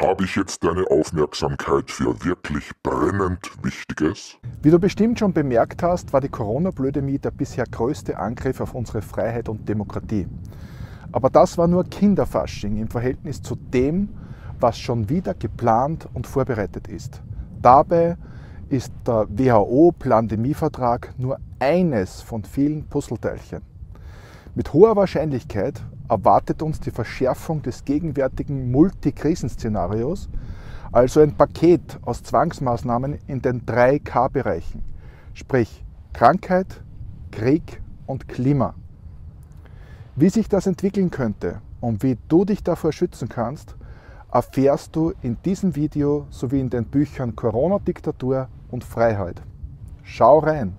Habe ich jetzt deine Aufmerksamkeit für wirklich brennend Wichtiges? Wie du bestimmt schon bemerkt hast, war die Corona-Blödemie der bisher größte Angriff auf unsere Freiheit und Demokratie. Aber das war nur Kinderfasching im Verhältnis zu dem, was schon wieder geplant und vorbereitet ist. Dabei ist der WHO-Plandemie-Vertrag nur eines von vielen Puzzleteilchen. Mit hoher Wahrscheinlichkeit erwartet uns die Verschärfung des gegenwärtigen Multikrisenszenarios, also ein Paket aus Zwangsmaßnahmen in den drei K-Bereichen, sprich Krankheit, Krieg und Klima. Wie sich das entwickeln könnte und wie du dich davor schützen kannst, erfährst du in diesem Video sowie in den Büchern Corona-Diktatur und Freiheit. Schau rein!